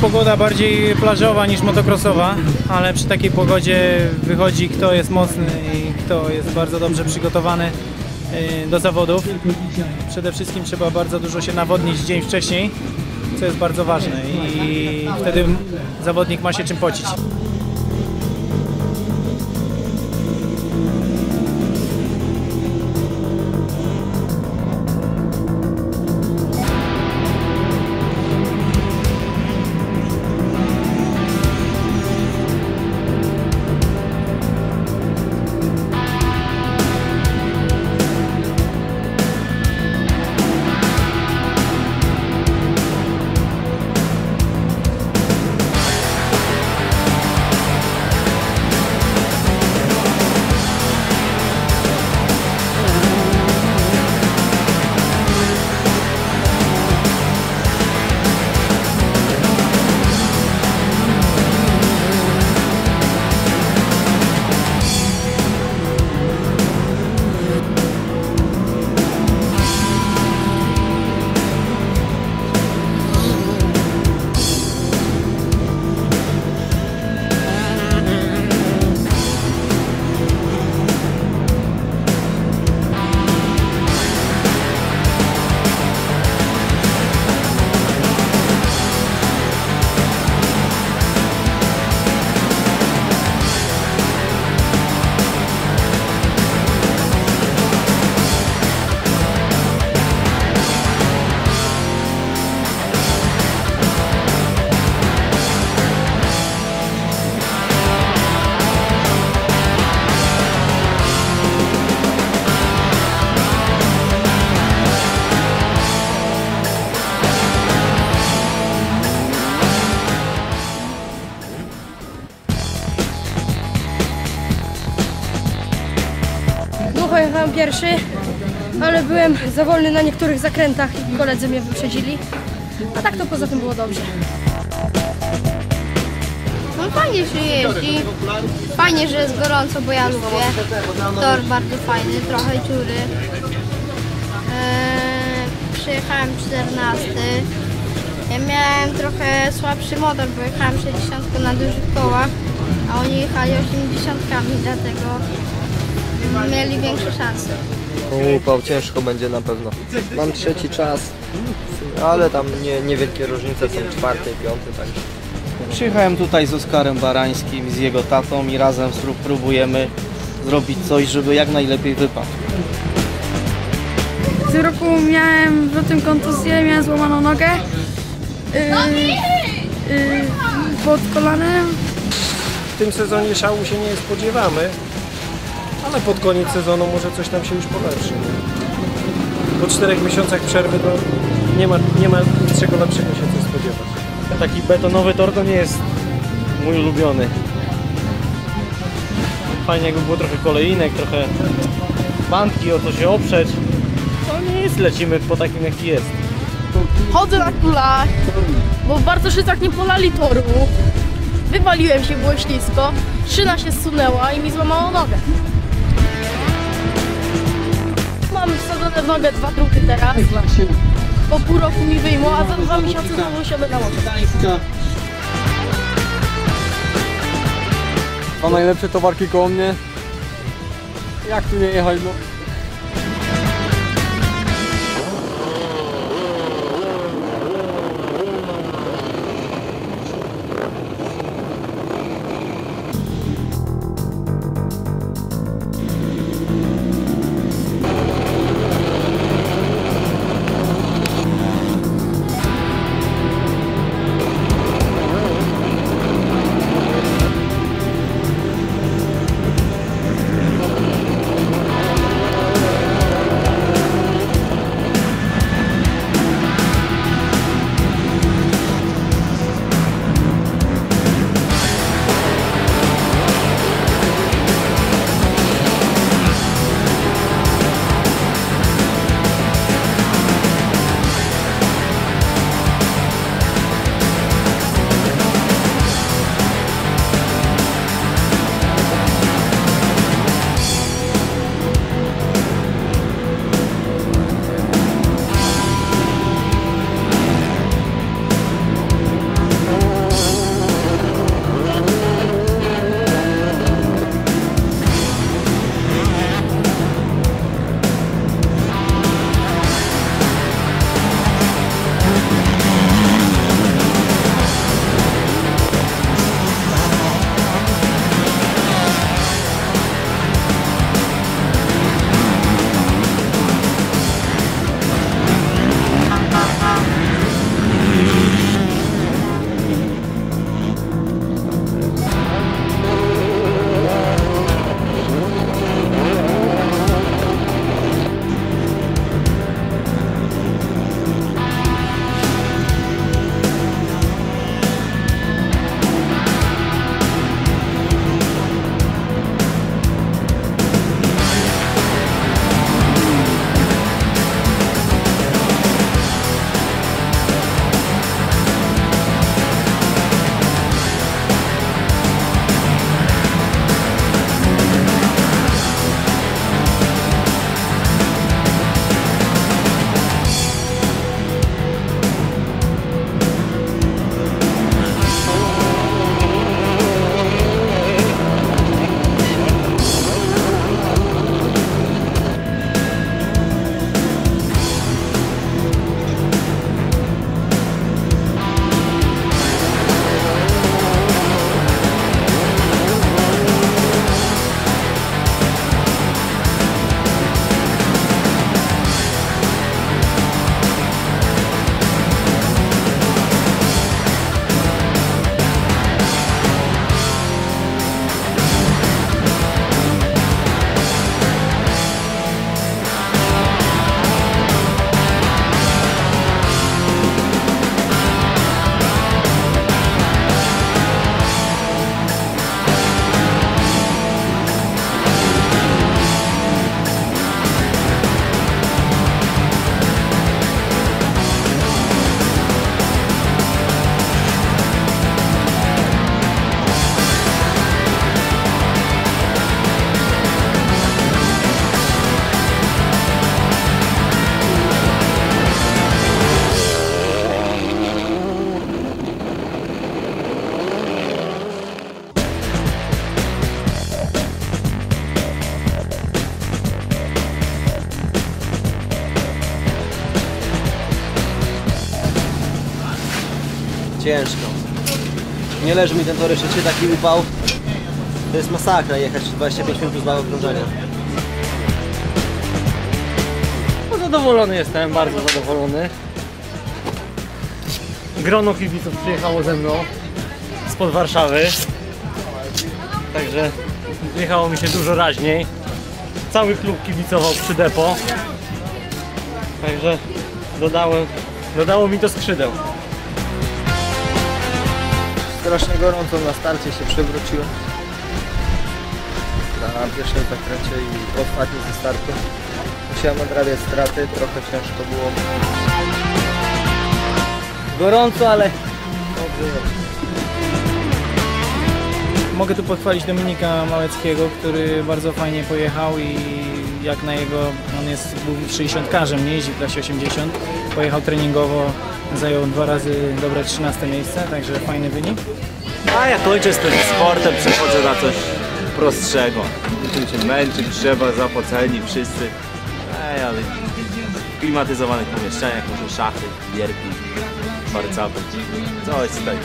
pogoda bardziej plażowa niż motocrossowa, ale przy takiej pogodzie wychodzi kto jest mocny i kto jest bardzo dobrze przygotowany y, do zawodów. Przede wszystkim trzeba bardzo dużo się nawodnić dzień wcześniej, co jest bardzo ważne i wtedy zawodnik ma się czym pocić. Długo jechałem pierwszy, ale byłem za wolny na niektórych zakrętach i koledzy mnie wyprzedzili. A tak to poza tym było dobrze. No fajnie się jeździ. Fajnie, że jest gorąco, bo ja lubię. Tor bardzo fajny, trochę dziury. Eee, przyjechałem 14. Ja miałem trochę słabszy motor, bo jechałem 60 na dużych kołach, a oni jechali 80, dlatego mieli większe szanse. Upał ciężko będzie na pewno. Mam trzeci czas, ale tam nie, niewielkie różnice są czwarty, piąty, także. Przyjechałem tutaj z Oskarem Barańskim, z jego tatą i razem próbujemy zrobić coś, żeby jak najlepiej wypadł. W tym roku miałem w lutym kontuzję, miałem złamaną nogę yy, yy, pod kolanem. W tym sezonie szału się nie spodziewamy, ale pod koniec sezonu może coś tam się już polepszy. Po czterech miesiącach przerwy to nie ma, nie ma niczego lepszego się co spodziewać. Taki betonowy tor to nie jest mój ulubiony. Fajnie jakby było trochę kolejnek, trochę bandki, o co się oprzeć. No nic, lecimy po takim jaki jest. Chodzę na kulach, bo w Bartoszycach nie polali toru. Wywaliłem się, było ślisko, szyna się zsunęła i mi złamało nogę. W nogę dwa druty teraz. Po pół roku mi wyjmą, a za dwa miesiące znowu się będę nauczył. Ma najlepsze towarki koło mnie. Jak tu nie jechać, no? Ciężko. Nie leży mi ten tor jeszcze taki upał. To jest masakra jechać 25 minut z okrążenia. No zadowolony jestem, bardzo zadowolony. Grono kibiców przyjechało ze mną spod Warszawy. Także jechało mi się dużo raźniej. Cały klub kibicował przy depo. Także dodałem, dodało mi to skrzydeł. Strasznie gorąco na starcie się przewróciłem. Na pierwszym zakręcie i ostatni ze startu. Musiałem odrabiać straty, trochę ciężko było. Gorąco, ale Mogę tu pochwalić Dominika Małeckiego, który bardzo fajnie pojechał i jak na jego, on jest był 60-karzem, nie jeździ w klasie 80. Pojechał treningowo, zajął dwa razy dobre 13 miejsce, także fajny wynik. A ja kończę z tym sportem, przechodzę na coś prostszego. Tym się męczyć trzeba, zapoceni wszyscy. Ej, ale w klimatyzowanych pomieszczeniach, może szachy, gierki, barcaby. Coś z tego.